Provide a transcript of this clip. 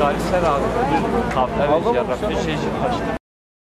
Tarihsel abi. Bir kahve ve yarrak bir şey.